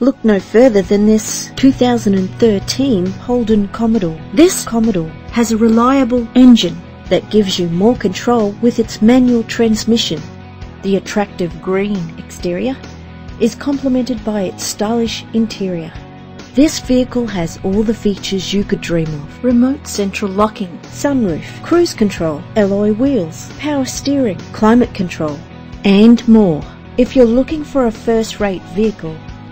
Look no further than this 2013 Holden Commodore. This Commodore has a reliable engine that gives you more control with its manual transmission. The attractive green exterior is complemented by its stylish interior. This vehicle has all the features you could dream of. Remote central locking, sunroof, cruise control, alloy wheels, power steering, climate control, and more. If you're looking for a first-rate vehicle,